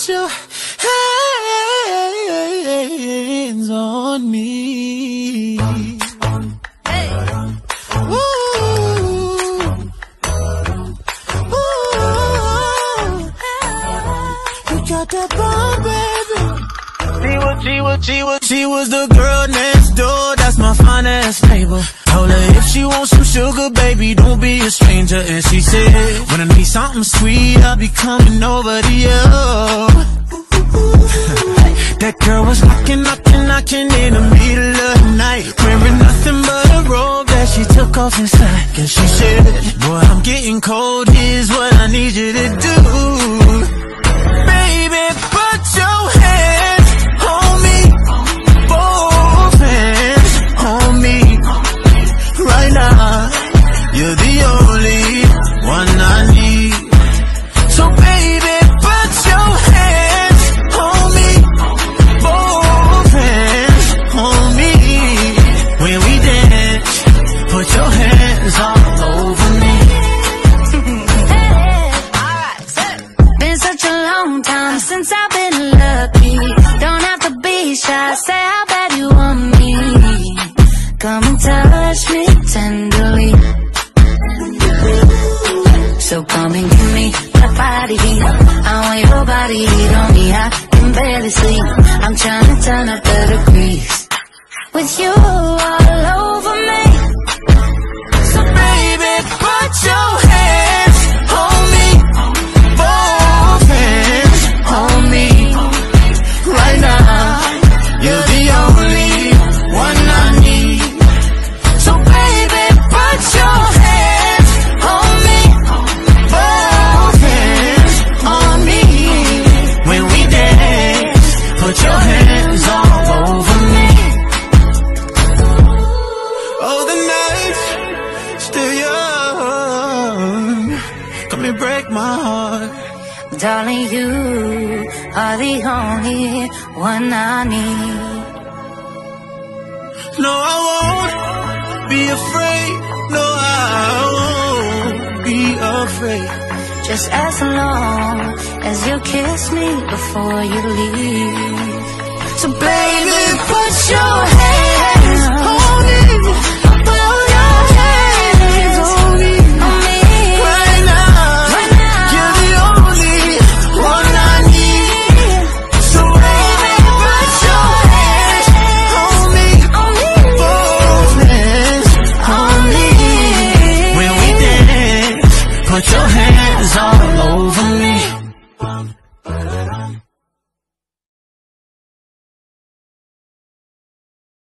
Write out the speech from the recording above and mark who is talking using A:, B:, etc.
A: put your hands on me.
B: Hey.
A: Ooh. Ooh. You. She was, she was, the girl next door. That's my finest neighbor. Told her if she wants some sugar, baby, don't be a stranger. And she said, when I need something sweet, I'll be coming over to you. Knocking, knocking, knocking in the middle of the night. Wearing nothing but a robe that she took off inside. And she said, boy, I'm getting cold. Here's what
B: body heat on me. I can barely sleep. I'm trying to turn up the degrees. With you
A: Come and break my heart.
B: Darling, you are the only one I need.
A: No, I won't be afraid. No, I won't be afraid.
B: Just as long as you kiss me before you leave.
A: So baby, put your hands